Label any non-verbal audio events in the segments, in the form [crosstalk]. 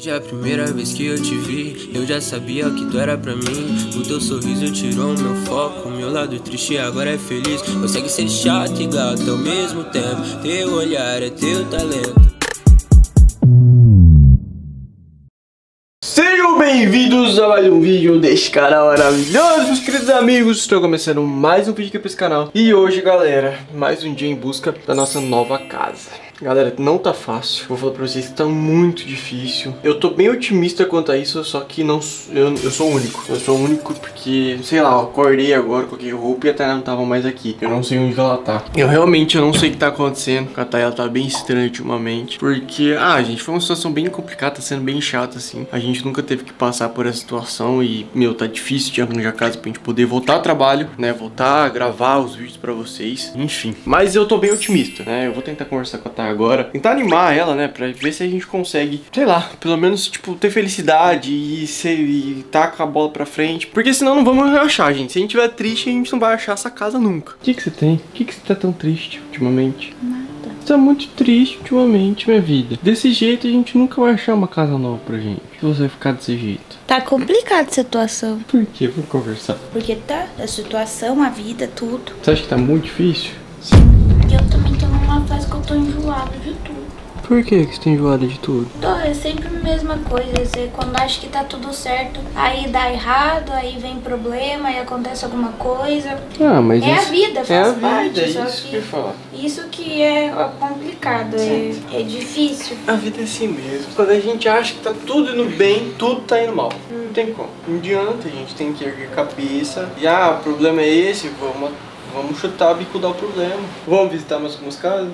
Desde a primeira vez que eu te vi, eu já sabia que tu era pra mim. O teu sorriso tirou meu foco, meu lado triste agora é feliz. Consegue ser chato e gato ao mesmo tempo. Teu olhar é teu talento. Sejam bem-vindos a mais um vídeo deste canal maravilhoso, meus queridos amigos. Estou começando mais um vídeo aqui para esse canal. E hoje, galera, mais um dia em busca da nossa nova casa. Galera, não tá fácil. Vou falar pra vocês que tá muito difícil. Eu tô bem otimista quanto a isso, só que não eu, eu sou único. Eu sou único porque, sei lá, eu acordei agora, coloquei roupa e a Tayana não tava mais aqui. Eu não sei onde ela tá. Eu realmente eu não sei o que tá acontecendo. A Tayana tá bem estranha ultimamente. Porque, ah, gente, foi uma situação bem complicada, tá sendo bem chata, assim. A gente nunca teve que passar por essa situação e, meu, tá difícil de arranjar casa pra gente poder voltar ao trabalho, né? Voltar a gravar os vídeos pra vocês. Enfim. Mas eu tô bem otimista, né? Eu vou tentar conversar com a Tayana agora. Tentar animar ela, né? Pra ver se a gente consegue, sei lá, pelo menos, tipo, ter felicidade e, ser, e tacar a bola pra frente. Porque senão não vamos achar, gente. Se a gente tiver triste, a gente não vai achar essa casa nunca. O que, que você tem? O que, que você tá tão triste ultimamente? Nada. Você tá muito triste ultimamente, minha vida. Desse jeito a gente nunca vai achar uma casa nova pra gente. Se você vai ficar desse jeito. Tá complicada a situação. Por quê? Vamos conversar. Porque tá, a situação, a vida, tudo. Você acha que tá muito difícil? De tudo. Por que que você tem enjoado de tudo? Tô, é sempre a mesma coisa. Você, quando acha que tá tudo certo, aí dá errado, aí vem problema, aí acontece alguma coisa. Ah, mas É a isso- vida, É faz a parte, vida, é só isso que- que eu ia falar. Isso que é complicado, é, é difícil. A vida é assim mesmo. Quando a gente acha que tá tudo indo bem, tudo tá indo mal. Não tem como. Não adianta, a gente tem que erguer a cabeça. E ah, o problema é esse, vamos, vamos chutar, bicudar o problema. Vamos visitar mais algumas casas?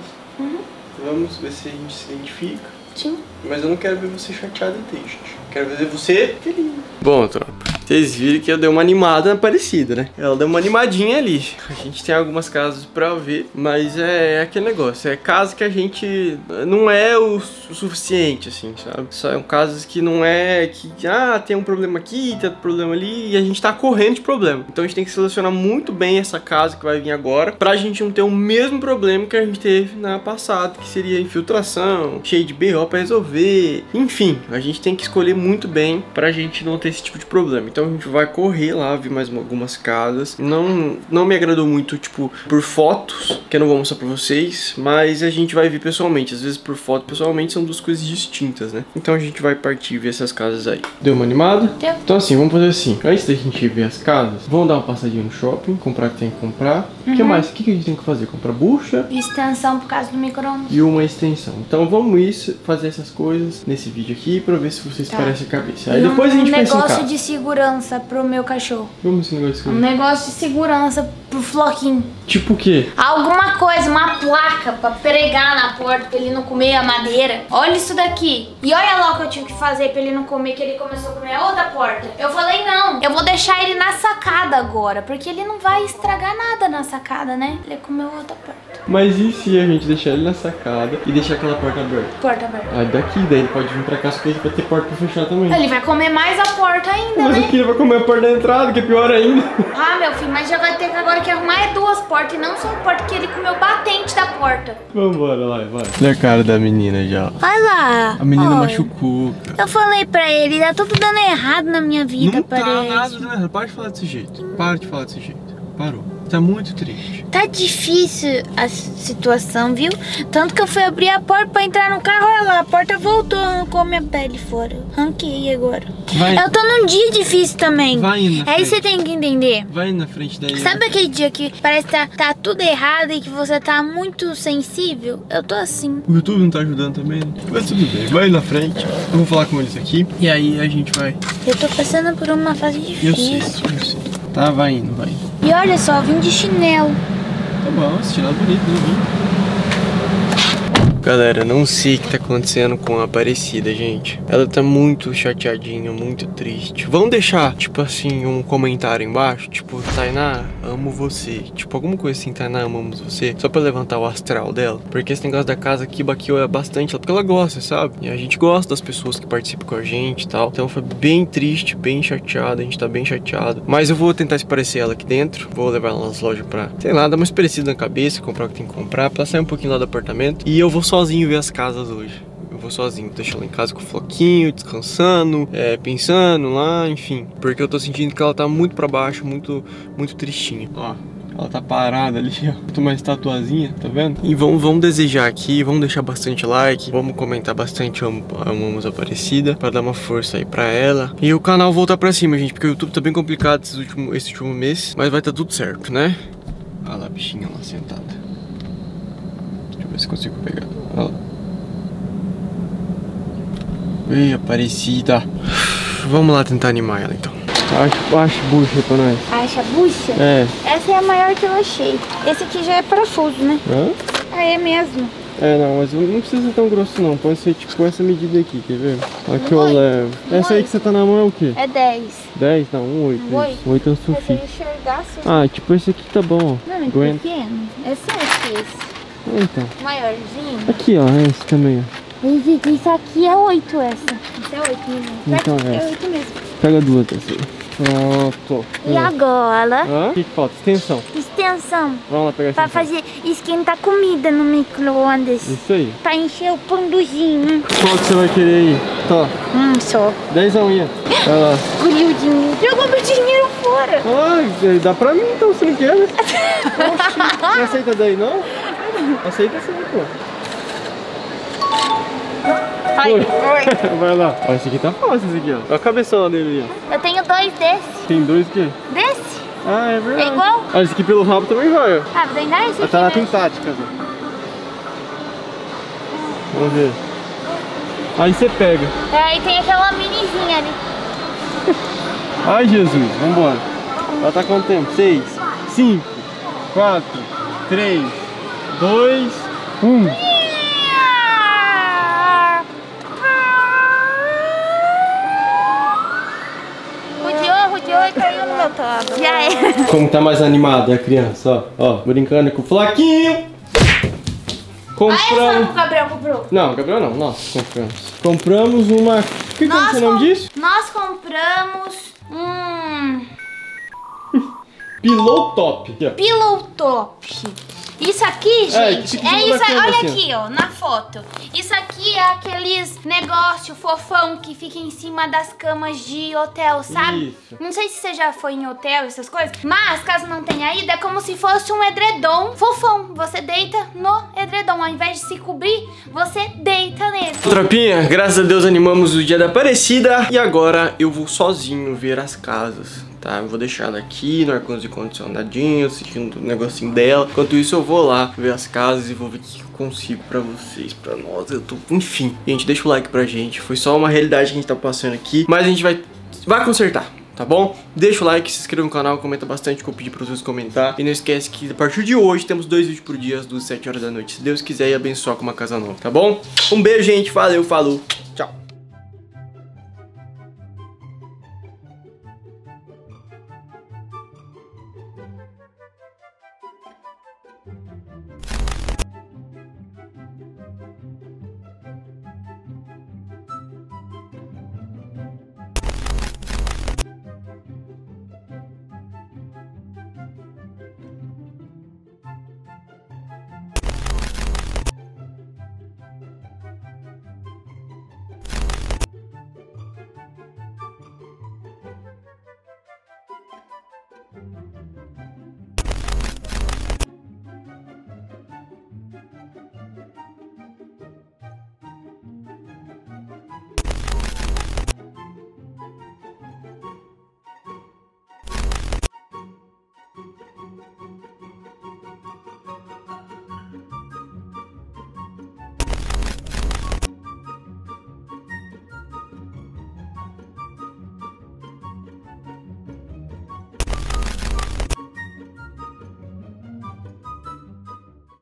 Vamos ver se a gente se identifica. Sim. Mas eu não quero ver você chateado e triste. Quero ver você feliz. Bom, tropa. Vocês viram que eu dei uma animada parecida, né? Ela deu uma animadinha ali. A gente tem algumas casas pra ver, mas é aquele negócio. É casa que a gente não é o su- suficiente, assim, sabe? São casas que não é que, ah, tem um problema aqui, tem outro problema ali, e a gente tá correndo de problema. Então a gente tem que selecionar muito bem essa casa que vai vir agora, pra gente não ter o mesmo problema que a gente teve na passada, que seria infiltração, cheio de BO pra resolver. Enfim, a gente tem que escolher muito bem pra gente não ter esse tipo de problema. Então a gente vai correr lá, ver mais uma- algumas casas. Não, não me agradou muito, tipo, por fotos, que eu não vou mostrar pra vocês, mas a gente vai ver pessoalmente. Às vezes por foto, pessoalmente, são duas coisas distintas, né? Então a gente vai partir ver essas casas aí. Deu uma animada? Deu. Então assim, vamos fazer assim. Antes da gente ver as casas, vamos dar uma passadinha no shopping, comprar o que tem que comprar. O que mais? O que a gente tem que fazer? Comprar bucha Extensão por causa do micro-ondas. e uma extensão. Então vamos isso, fazer essas coisas nesse vídeo aqui pra ver se vocês Tá. parecem a cabeça. Aí depois a um gente pensa em negócio casa. de segurança pro meu cachorro. Vamos esse negócio de Um escrever. negócio de segurança pro Floquinho. Tipo o quê? Alguma coisa, uma placa pra pregar na porta pra ele não comer a madeira. Olha isso daqui. E olha lá o que eu tive que fazer pra ele não comer, que ele começou a comer a outra porta. Eu falei, não, eu vou deixar ele na sacada agora, porque ele não vai estragar nada na sacada, né? Ele comeu outra porta. Mas e se a gente deixar ele na sacada e deixar aquela porta aberta? Porta aberta. Ah, daqui, daí ele pode vir pra cá as coisas pra ter porta pra fechar também. Ele vai comer mais a porta ainda, Mas né? aqui ele vai comer a porta da entrada, que é pior ainda. Ah, meu filho, mas já vai ter que agora que arrumar é duas portas e não só uma porta, porque ele comeu batente da porta. Vambora lá, vai. Olha a cara da menina já. Olha lá. A menina machucou, cara. Eu falei pra ele, tá tudo dando errado na minha vida, Não tá parece. nada, né? Para de falar desse jeito. Para de falar desse jeito. Parou. Tá muito triste. Tá difícil a situação, viu? Tanto que eu fui abrir a porta pra entrar no carro, olha lá, a porta voltou, arrancou minha pele fora. Ranquei agora. Vai. Eu tô num dia difícil também. Vai indo Aí você tem que entender. Vai na frente daí. Sabe aquele dia que parece que tá, tá tudo errado e que você tá muito sensível? Eu tô assim. O YouTube não tá ajudando também, né? Mas tudo bem, vai na frente. Eu vou falar com eles aqui. E aí a gente vai. Eu tô passando por uma fase Eu sei, difícil. eu sei. Tá, vai indo, vai indo. E olha só, eu vim de chinelo. Tá bom, esse chinelo bonito, não vi. Galera, não sei o que tá acontecendo com a Aparecida, gente. Ela tá muito chateadinha, muito triste. Vamos deixar, tipo assim, um comentário embaixo? Tipo, Tainá, amo você. Tipo, alguma coisa assim, Tainá, amamos você. Só pra levantar o astral dela. Porque esse negócio da casa aqui baqueou bastante ela, porque ela gosta, sabe? E a gente gosta das pessoas que participam com a gente e tal. Então foi bem triste, bem chateado. A gente tá bem chateado. Mas eu vou tentar esparecer ela aqui dentro. Vou levar ela nas lojas pra, sei lá, dar uma esparecida na cabeça, comprar o que tem que comprar, pra sair um pouquinho lá do apartamento. E eu vou sozinho ver as casas hoje. Eu vou sozinho, deixo ela em casa com o floquinho, descansando, é, pensando lá, enfim. Porque eu tô sentindo que ela tá muito pra baixo, muito, muito tristinha. Ó, ela tá parada ali, ó. Tô uma estatuazinha, tá vendo? E vamos, vamos desejar aqui, vamos deixar bastante like, vamos comentar bastante Amo- Amamos Aparecida, pra dar uma força aí pra ela. E o canal voltar pra cima, gente, porque o YouTube tá bem complicado esse último, esse último mês, mas vai tá tudo certo, né? Olha lá a bichinha lá sentada. Deixa eu ver se consigo pegar. Olha lá. Ei, Aparecida. Vamos lá tentar animar ela então. Acho, acho bucha pra nós. Acha bucha? É. Essa é a maior que eu achei. Esse aqui já é parafuso, né? Hã? Ah, é mesmo. É, não, mas não precisa ser tão grosso não. Pode ser tipo essa medida aqui, quer ver? Aqui eu oito. levo. Um Essa aí que você tá na mão é o quê? É 10. 10? Não, um 8. Um oito? isso. 8 é o eu suficiente. enxergasse. Ah, tipo esse aqui tá bom, ó. Não, é Aguenta. pequeno. É 7 esse. Ah, Então. Maiorzinho. Aqui, ó, esse também, ó. Isso aqui é 8 essa. Isso é 8 mesmo. Então é. é. 8 mesmo. Pega duas aí. Pronto. E agora, Hã? O que, que falta? Extensão. extensão. Vamos lá pegar a Pra extensão. fazer esquentar comida no micro-ondas. Isso aí. Pra encher o panduzinho. Qual que você vai querer aí? Tá. Hum, só. Dezão, ia. Vai lá. Escolhi o dinheiro. Jogou meu dinheiro fora. Ah, dá pra mim então, você não quer, né? Oxi, não aceita daí, não? Aceita sim, pô. Ai, Oi. [laughs] Vai lá. Ó, esse aqui tá fácil, esse aqui, ó. Olha a cabeçona dele ali, ó. Eu tenho dois desse. Tem dois aqui. Desse? Ah, é verdade. É igual? Ah, esse aqui pelo rabo também vai, ó. Ah, vou tentar esse Ah, aqui, tá na né? tentática, ó. Vamos ver. Aí você pega. É, Aí tem aquela minizinha ali. [laughs] Ai, Jesus, vambora. Ela tá quanto tempo? Seis, cinco, quatro, três, dois, um. Rodeou, rodeou e caiu no meu tobo. Já é. Como tá mais animada a criança, ó. Ó, brincando com o Flaquinho. Aí só Compramos. o Gabriel comprou. Não, Gabriel não, nós compramos. Compramos uma. O que, que é Nós o nome disso? Nós compramos um Pillow top. Pillow top. Isso aqui, É, gente, é, fica isso. cama, Olha assim, aqui, ó, na foto. Isso aqui é aqueles negócio fofão que fica em cima das camas de hotel, sabe? Isso. Não sei se você já foi em hotel, essas coisas. Mas, caso não tenha ido, é como se fosse um edredom fofão. Você deita no edredom. Ao invés de se cobrir, você deita nele. Tropinha, graças a Deus animamos o dia da Aparecida e agora eu vou sozinho ver as casas, tá? Eu vou deixar ela aqui no ar-condicionadinho condicionadinho, assistindo o negocinho dela. Enquanto isso eu vou lá ver as casas e vou ver o que eu consigo pra vocês, pra nós. Eu tô, enfim. Gente, deixa o like pra gente. Foi só uma realidade que a gente tá passando aqui, mas a gente vai vai consertar. Tá bom? Deixa o like, se inscreva no canal, comenta bastante que eu pedi pra vocês comentar. E não esquece que a partir de hoje temos dois vídeos por dia, às duas, sete horas da noite. Se Deus quiser e abençoar com uma casa nova, tá bom? Um beijo, gente. Valeu, falou.